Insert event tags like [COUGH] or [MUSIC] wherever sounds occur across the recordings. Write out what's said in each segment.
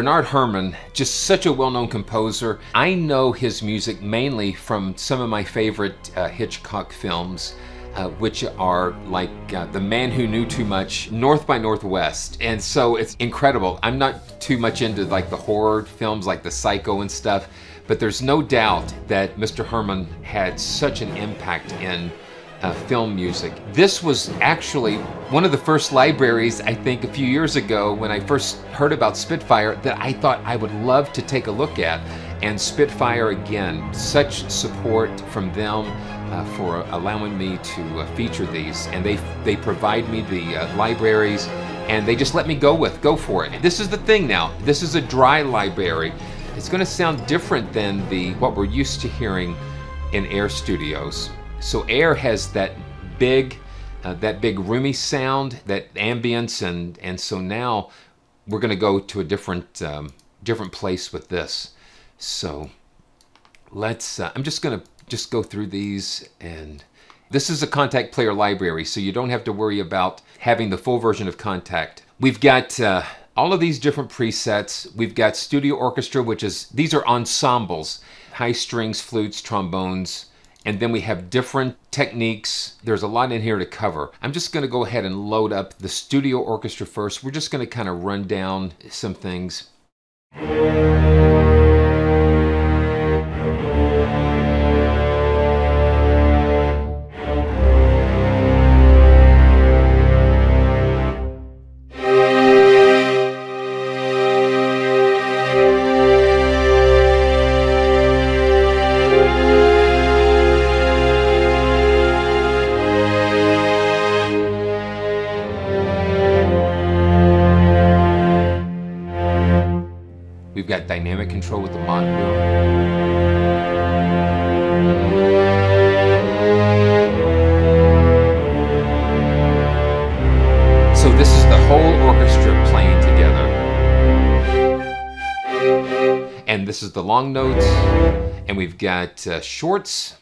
Bernard Herrmann, just such a well-known composer. I know his music mainly from some of my favorite uh, Hitchcock films. Uh, which are like uh, The Man Who Knew Too Much, North by Northwest. And so it's incredible. I'm not too much into like the horror films like the Psycho and stuff, but there's no doubt that Mr. Herrmann had such an impact in uh, film music. This was actually one of the first libraries, I think, a few years ago when I first heard about Spitfire that I thought I would love to take a look at. And Spitfire, again, such support from them uh, for allowing me to uh, feature these. And they, they provide me the uh, libraries and they just let me go with, go for it. This is the thing now. This is a dry library. It's going to sound different than the what we're used to hearing in Air Studios. So Air has that big, uh, that big roomy sound, that ambience, and and so now we're going to go to a different um, different place with this. So let's. Uh, I'm just going to just go through these and. This is a Kontakt player library, so you don't have to worry about having the full version of Kontakt. We've got uh, all of these different presets. We've got Studio Orchestra, which is, these are ensembles, high strings, flutes, trombones, and then we have different techniques. There's a lot in here to cover. I'm just gonna go ahead and load up the studio orchestra first. We're just gonna kind of run down some things. Is the long notes. And we've got uh, shorts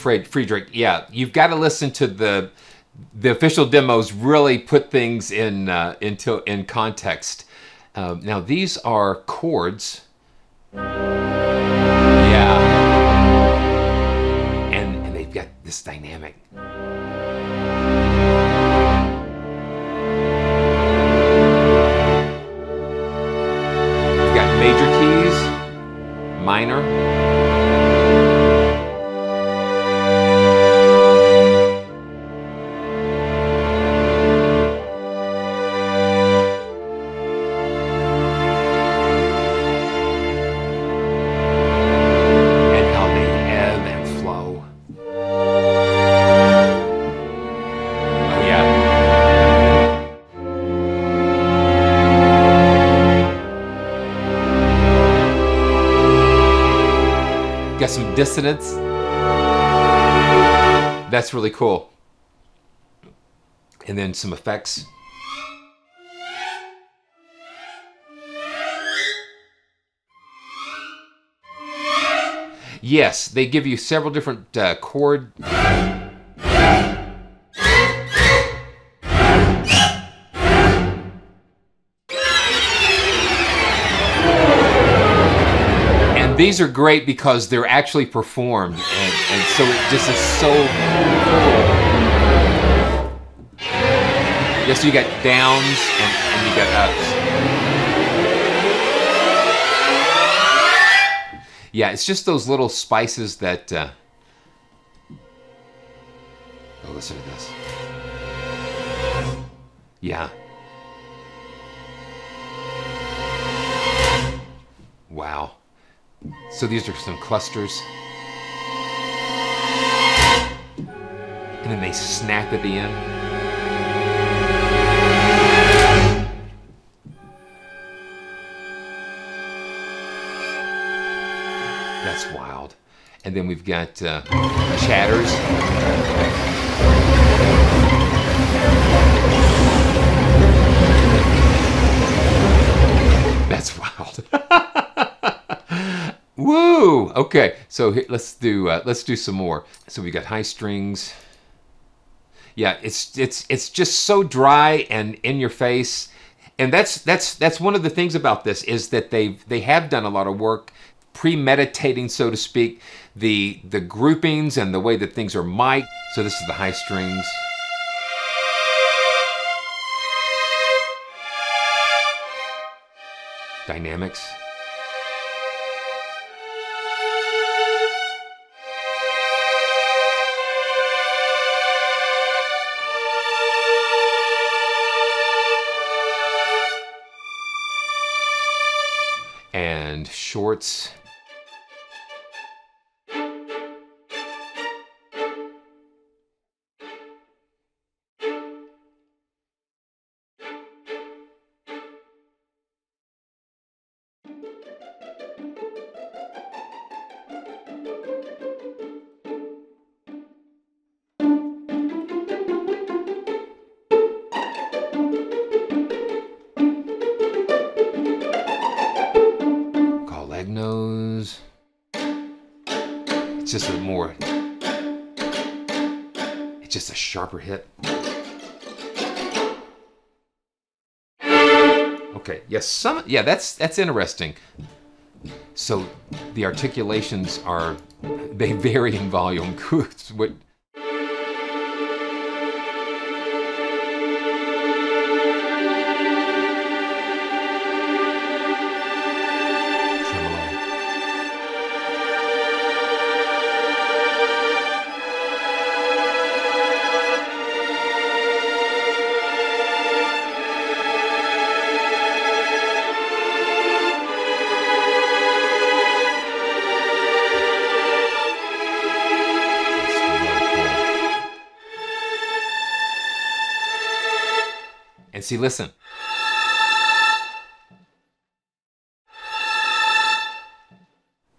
Friedrich. Yeah, you've got to listen to the the official demos. Really put things in uh, into in context. Um, now these are chords. Yeah, and and they've got this dynamic. Dissonance. That's really cool. And then some effects. Yes, they give you several different uh, chord these are great because they're actually performed, and, and so it just is so cool. Yes, you got downs and, and you got ups. Yeah, it's just those little spices that. Uh... Oh, listen to this. Yeah. Wow. So these are some clusters. And then they snap at the end. That's wild. And then we've got uh, chatters. That's [LAUGHS] wild. [LAUGHS] Woo! Okay, so let's do uh, let's do some more. So we got high strings. Yeah, it's it's it's just so dry and in your face, and that's that's that's one of the things about this is that they they have done a lot of work premeditating, so to speak, the the groupings and the way that things are mic'd. So this is the high strings. Dynamics. Shorts. Okay, yes, some, yeah, that's that's interesting. So the articulations are, they vary in volume. [LAUGHS] what see, listen.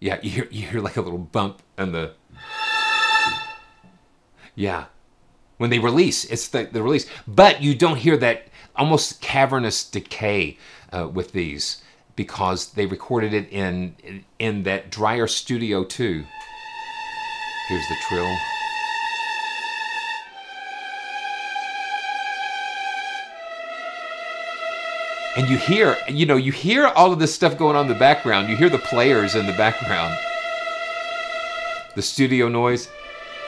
Yeah, you hear, you hear like a little bump and the... Yeah. When they release, it's the, the release. But you don't hear that almost cavernous decay uh, with these because they recorded it in, in that drier studio too. Here's the trill. And you hear, you know, you hear all of this stuff going on in the background. You hear the players in the background. The studio noise.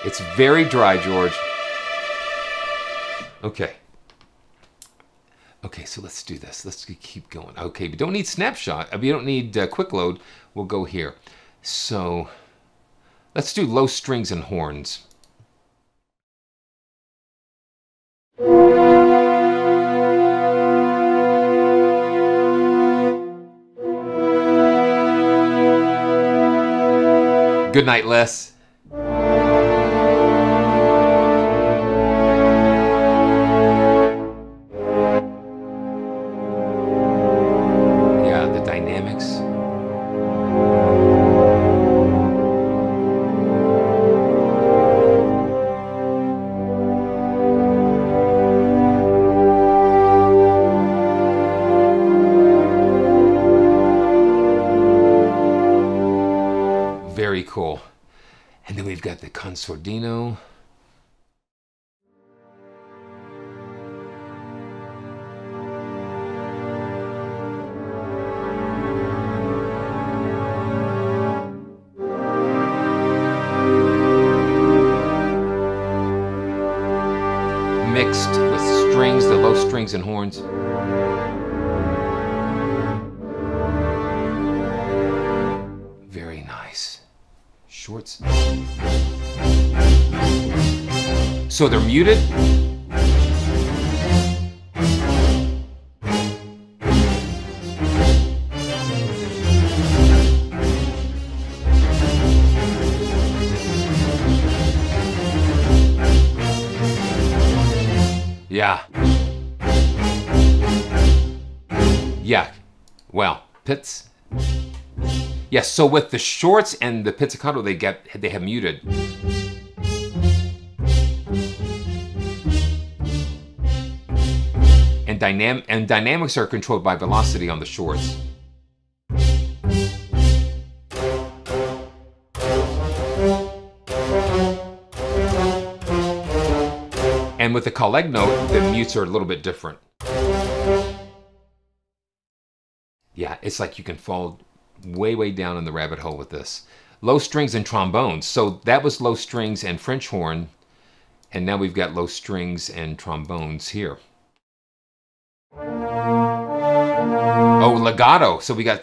It's very dry, George. Okay. Okay, so let's do this. Let's keep going. Okay, we don't need snapshot. We don't need uh, quick load. We'll go here. So let's do low strings and horns. Good night, Les. Cool. And then we've got the Con Sordino. Mixed with strings, the low strings and horns. So they're muted. Yeah. Yeah. Well, pits. Yes, so with the shorts and the pizzicato, they get they have muted. Dynam and dynamics are controlled by velocity on the shorts. And with the Col Legno, the mutes are a little bit different. Yeah, it's like you can fall way, way down in the rabbit hole with this. Low strings and trombones. So that was low strings and French horn. And now we've got low strings and trombones here. Oh, legato. So we got...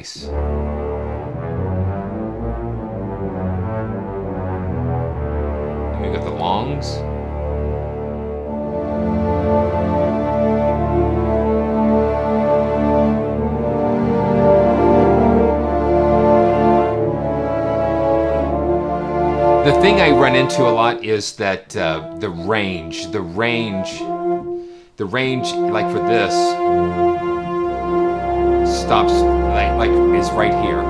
And we got the longs. The thing I run into a lot is that uh, the range, the range, the range, like for this, stops like, like is right here.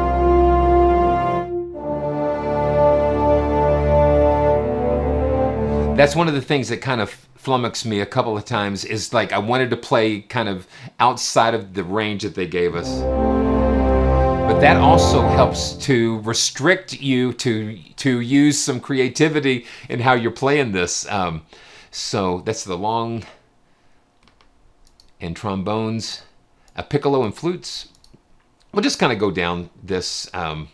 That's one of the things that kind of flummoxed me a couple of times is like I wanted to play kind of outside of the range that they gave us. But that also helps to restrict you to to use some creativity in how you're playing this. Um, so that's the long and trombones, a piccolo and flutes. We'll just kind of go down this. Um,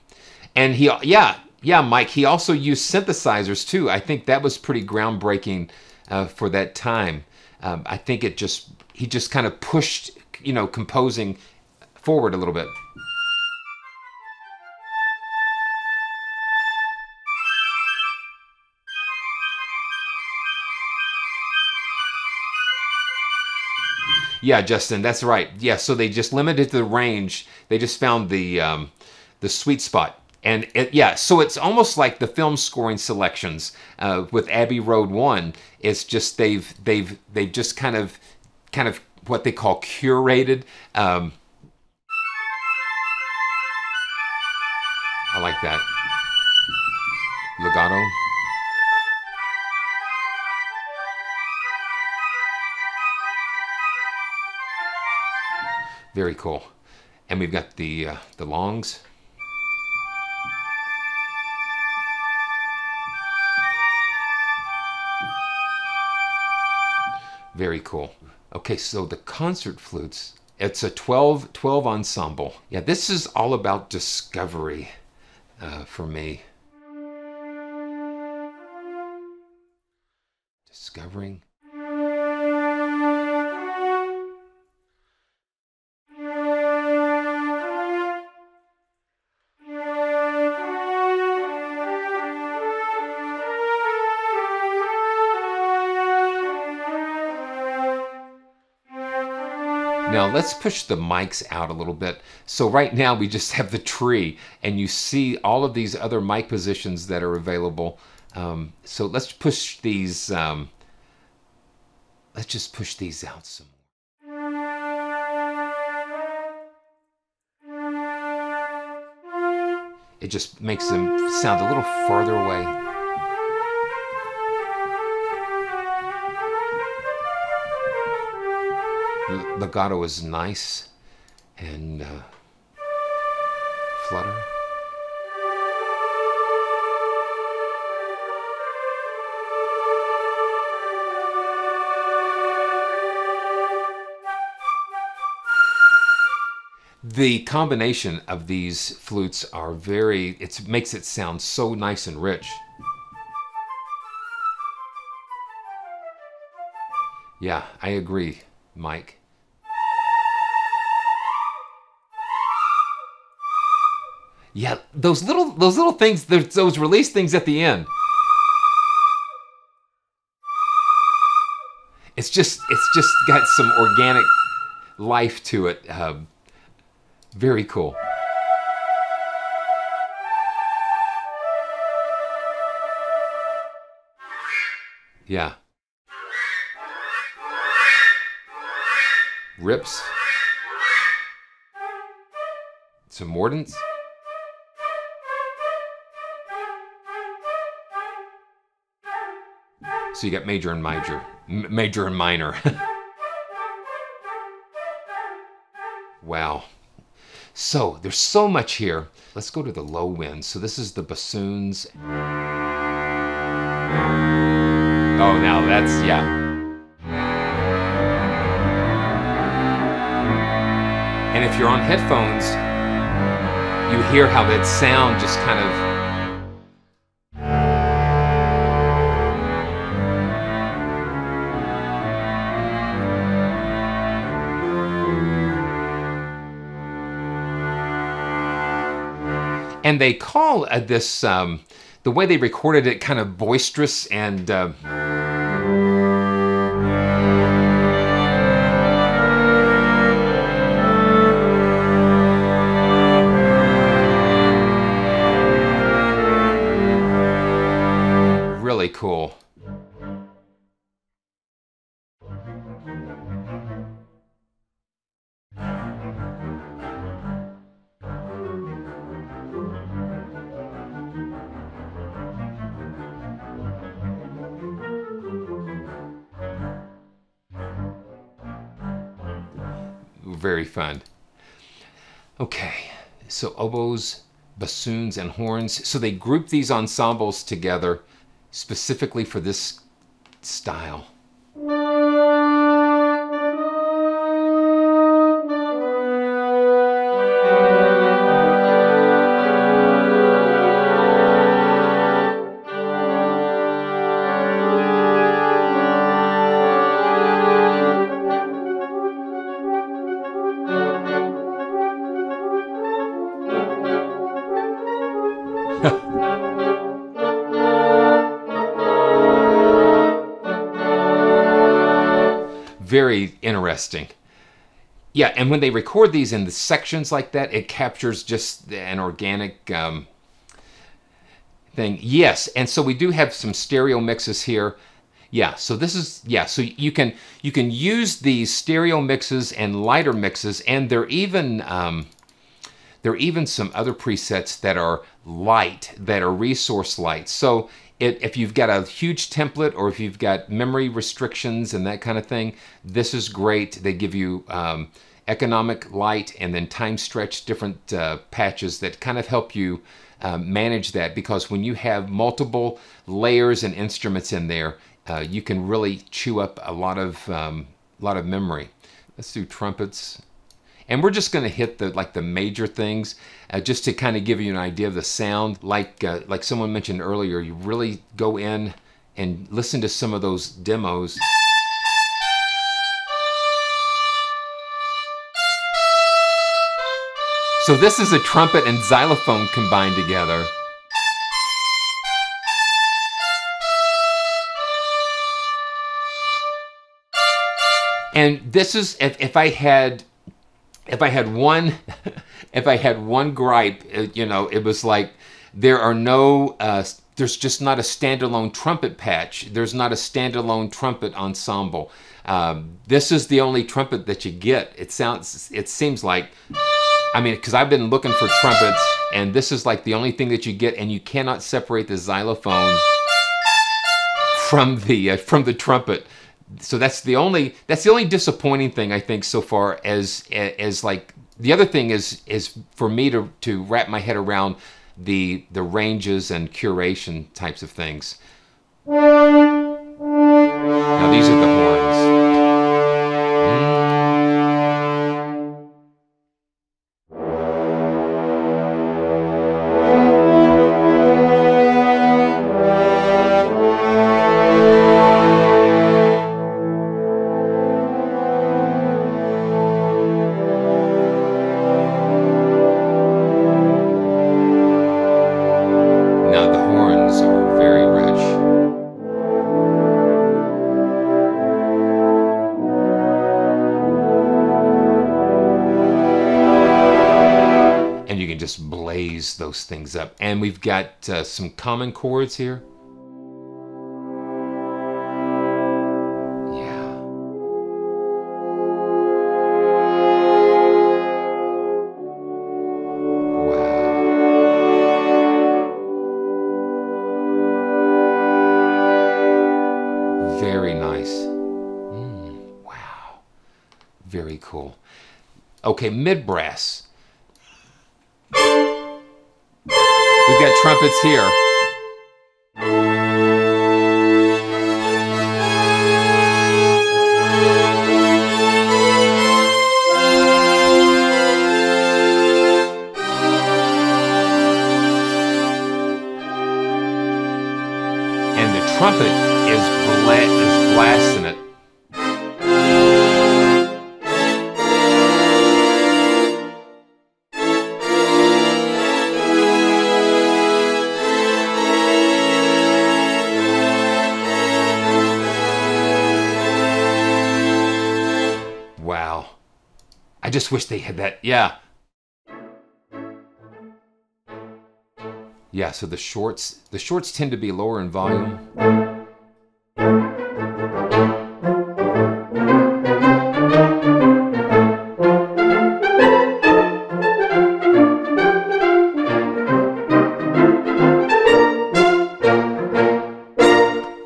and he, yeah, yeah, Mike, he also used synthesizers too. I think that was pretty groundbreaking uh, for that time. Um, I think it just, he just kind of pushed, you know, composing forward a little bit. Yeah, Justin, that's right. Yeah, so they just limited the range. They just found the um, the sweet spot. And it, yeah, so it's almost like the film scoring selections uh, with Abbey Road One. It's just they've they've they've just kind of kind of what they call curated. Um, I like that legato. Very cool. And we've got the, uh, the longs. Very cool. Okay, so the concert flutes, it's a 12, 12 ensemble. Yeah, this is all about discovery uh, for me. Discovering Now let's push the mics out a little bit. So right now we just have the tree and you see all of these other mic positions that are available. Um, so let's push these, um, let's just push these out some more. It just makes them sound a little farther away. Legato is nice and uh, flutter. The combination of these flutes are very, it makes it sound so nice and rich. Yeah, I agree, Mike. Yeah, those little those little things, those release things at the end. It's just it's just got some organic life to it. Uh, very cool. Yeah. Rips. Some mordents. So you got major and major, major and minor. [LAUGHS] wow. So there's so much here. Let's go to the low winds. So this is the bassoons. Oh, now that's, yeah. And if you're on headphones, you hear how that sound just kind of and they call uh, this um, the way they recorded it kind of boisterous and uh, very fun. Okay, so oboes, bassoons, and horns. So they group these ensembles together specifically for this style. Very interesting. Yeah, and when they record these in the sections like that, it captures just an organic um, thing. Yes, and so we do have some stereo mixes here. Yeah, so this is yeah, so you can you can use these stereo mixes and lighter mixes, and they're even um, there are even some other presets that are light, that are resource light. So it, if you've got a huge template or if you've got memory restrictions and that kind of thing, this is great. They give you um, economic light and then time stretch different uh, patches that kind of help you uh, manage that because when you have multiple layers and instruments in there, uh, you can really chew up a lot of um, lot of memory. Let's do trumpets. And we're just going to hit the like the major things uh, just to kind of give you an idea of the sound. Like uh, like someone mentioned earlier, you really go in and listen to some of those demos. So this is a trumpet and xylophone combined together. And this is, if, if I had if I had one, [LAUGHS] if I had one gripe, uh, you know, it was like there are no, uh, there's just not a standalone trumpet patch. There's not a standalone trumpet ensemble. Um, this is the only trumpet that you get. It sounds, it seems like, I mean, because I've been looking for trumpets, and this is like the only thing that you get, and you cannot separate the xylophone from the uh, from the trumpet so that's the only that's the only disappointing thing I think so far as as like the other thing is is for me to to wrap my head around the the ranges and curation types of things. Now these are the horns. Those things up. And we've got uh, some common chords here. Yeah. Wow. Very nice. Mm, wow. Very cool. Okay, mid brass. Trumpets here. Wow. I just wish they had that. Yeah. Yeah, so the shorts the shorts tend to be lower in volume.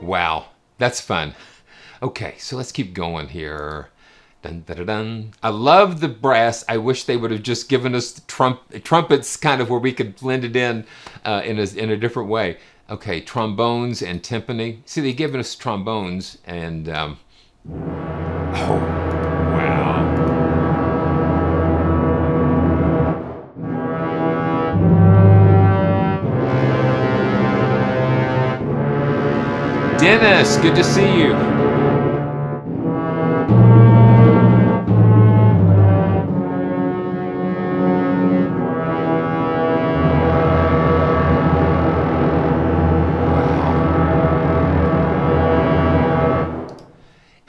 Wow, that's fun. Okay, so let's keep going here. Dun, dun, dun. I love the brass. I wish they would have just given us trump, trumpets kind of where we could blend it in uh, in, a, in a different way. Okay, trombones and timpani. See, they've given us trombones and, um, oh, wow. Dennis, good to see you.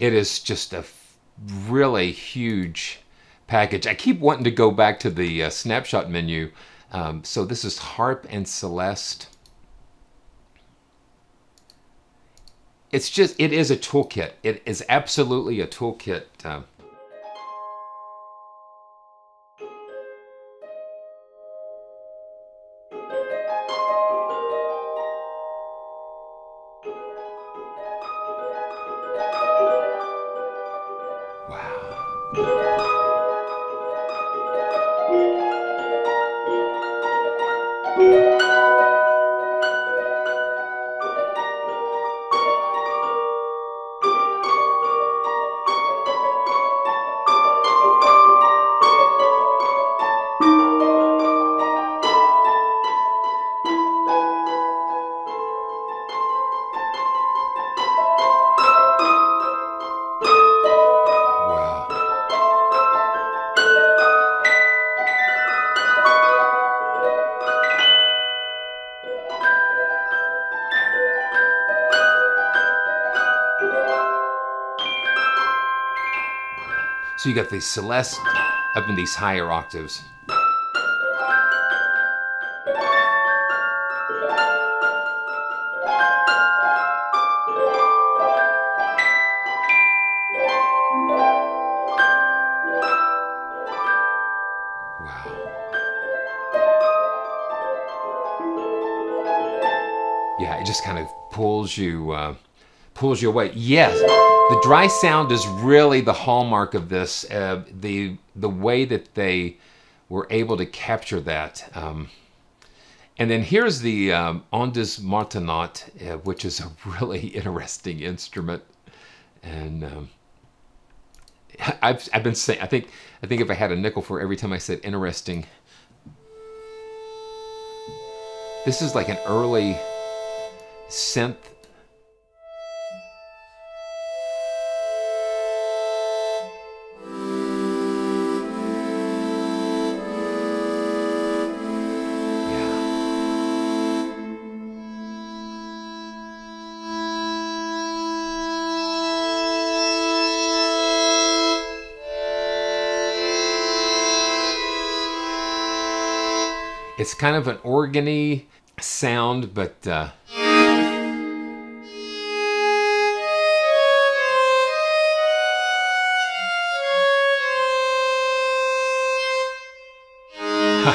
It is just a really huge package. I keep wanting to go back to the uh, snapshot menu. Um, so this is Harp and Celeste. It's just, it is a toolkit. It is absolutely a toolkit. Uh, So you got the Celeste up in these higher octaves. Wow. Yeah, it just kind of pulls you uh, pulls you away. Yes, the dry sound is really the hallmark of this. Uh, the the way that they were able to capture that. Um, and then here's the um, Ondes Martenot, uh, which is a [LAUGHS] really interesting instrument. And um, I've, I've been saying, I think, I think if I had a nickel for every time I said interesting, this is like an early synth. It's kind of an organy sound, but uh, [LAUGHS]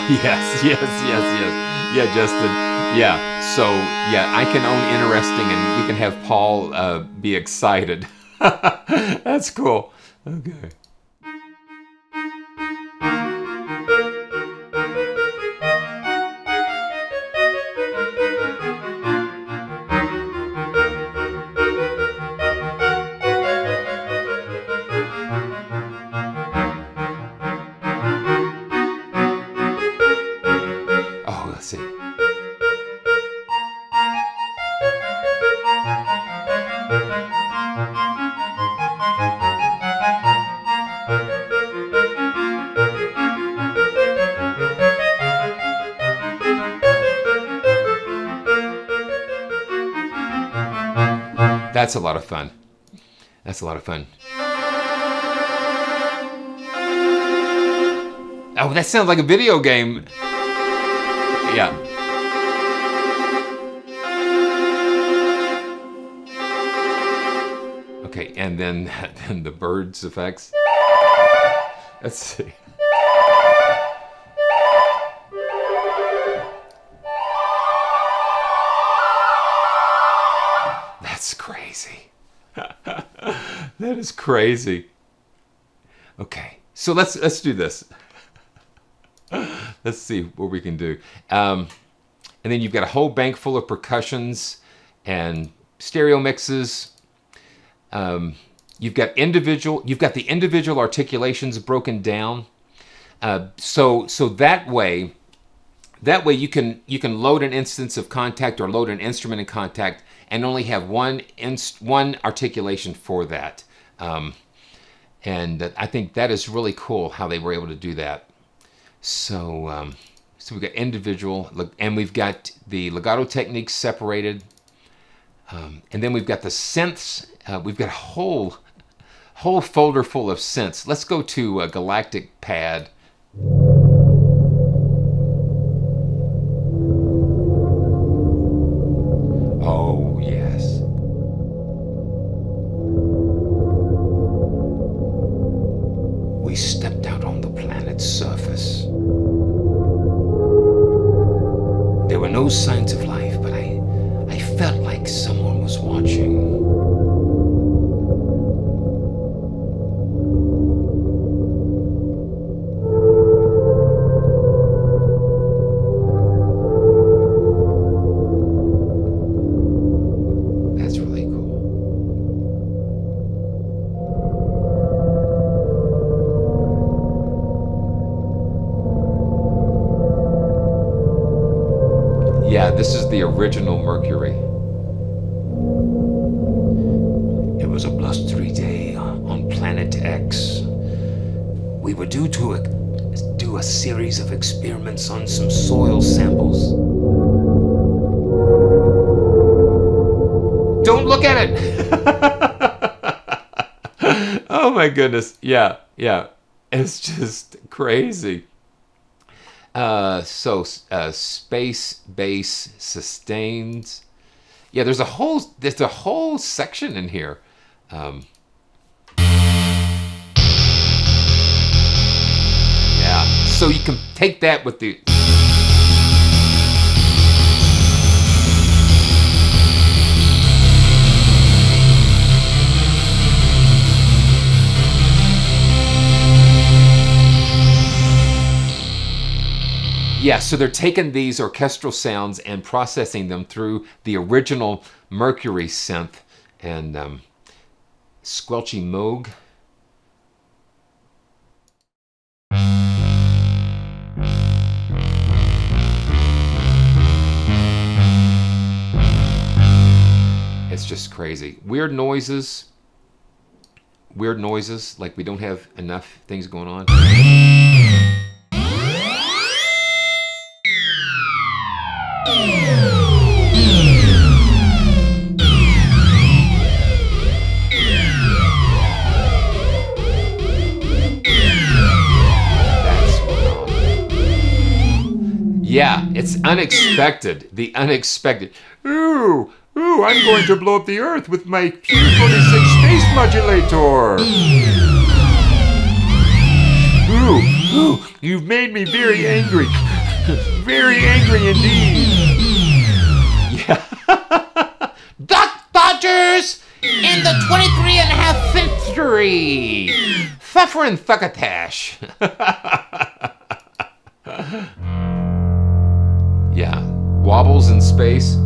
yes, yes, yes, yes. Yeah, Justin. Yeah. So, yeah, I can own interesting and we can have Paul uh, be excited. [LAUGHS] That's cool. Okay. That's a lot of fun. That's a lot of fun. Oh, that sounds like a video game. Yeah. Okay, and then [LAUGHS] then the birds effects. Let's see. That's crazy. [LAUGHS] that is crazy. Okay, so let's let's do this. Let's see what we can do. Um, and then you've got a whole bank full of percussions and stereo mixes. Um, you've got individual. You've got the individual articulations broken down. Uh, so so that way, that way you can you can load an instance of Kontakt or load an instrument in Kontakt and only have one inst one articulation for that. Um, and I think that is really cool how they were able to do that. So, um, so we've got individual, and we've got the legato techniques separated. Um, and then we've got the synths. Uh, we've got a whole, whole folder full of synths. Let's go to uh, Galactic Pad. Original Mercury. It was a blustery day on planet X. We were due to a, do a series of experiments on some soil samples. Don't look at it! [LAUGHS] oh my goodness. Yeah, yeah. It's just crazy. Uh, so uh, space base sustains. Yeah, there's a whole there's a whole section in here. Um, yeah, so you can take that with the. Yeah, so they're taking these orchestral sounds and processing them through the original Mercury synth and um, Squelchy Moog. It's just crazy. Weird noises. Weird noises, like we don't have enough things going on. Yeah, it's unexpected. The unexpected. Ooh, ooh, I'm going to blow up the Earth with my Q-46 space modulator. Ooh, ooh, you've made me very angry. [LAUGHS] very angry indeed. [LAUGHS] Duck Dodgers in the 23 and a half century. Pfeffer and Thuckatash. [LAUGHS] yeah. Wobbles in space.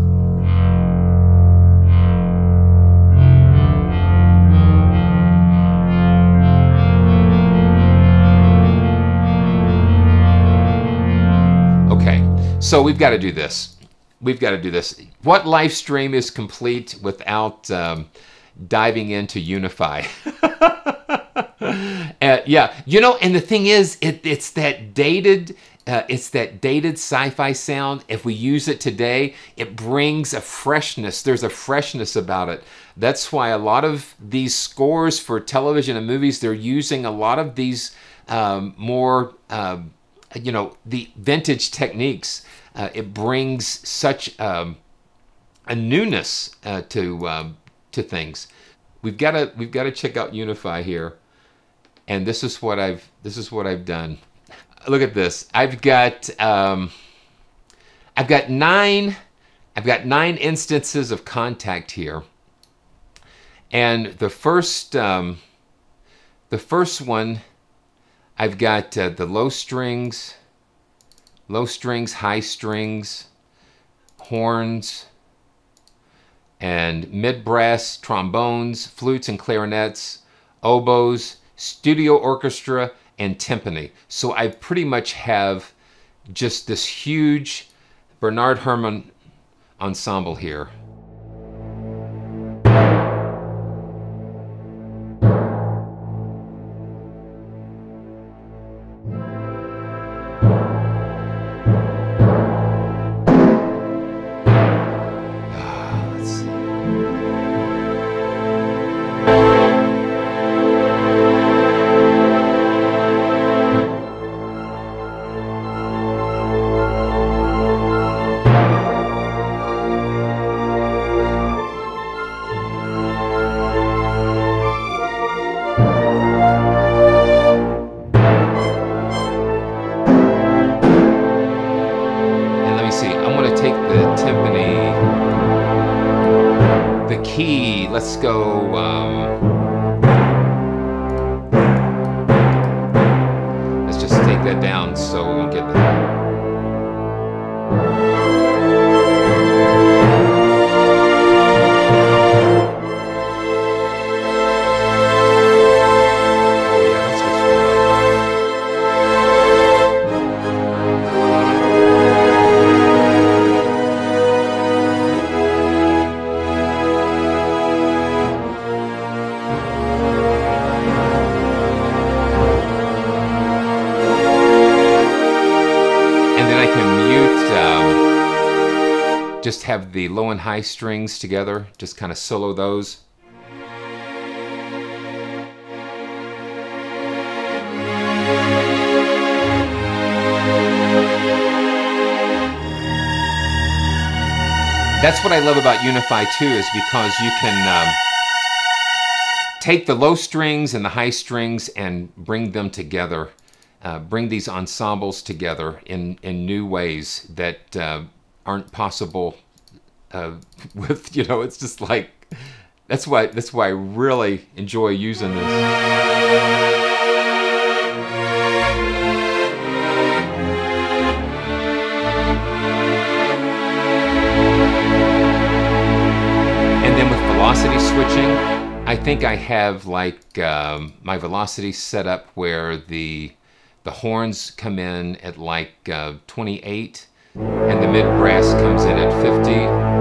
Okay, so we've got to do this. We've got to do this. What live stream is complete without um, diving into Unify? [LAUGHS] uh, yeah, you know, and the thing is, it, it's that dated, uh, it's that dated sci-fi sound. If we use it today, it brings a freshness. There's a freshness about it. That's why a lot of these scores for television and movies, they're using a lot of these um, more, um, you know, the vintage techniques. Uh, it brings such um, a newness uh, to um, to things. We've got to we've got to check out Unify here, and this is what I've this is what I've done. Look at this. I've got um, I've got nine I've got nine instances of Kontakt here, and the first um, the first one I've got uh, the low strings, low strings, high strings, horns, and mid brass, trombones, flutes and clarinets, oboes, studio orchestra, and timpani. So I pretty much have just this huge Bernard Herrmann ensemble here. Have the low and high strings together, just kind of solo those. That's what I love about Unify too, is because you can um, take the low strings and the high strings and bring them together uh, bring these ensembles together in, in new ways that uh, aren't possible uh, [LAUGHS] with you know it's just like that's why that's why I really enjoy using this. And then with velocity switching, I think I have like um, my velocity set up where the the horns come in at like uh, 28 and the mid brass comes in at 50.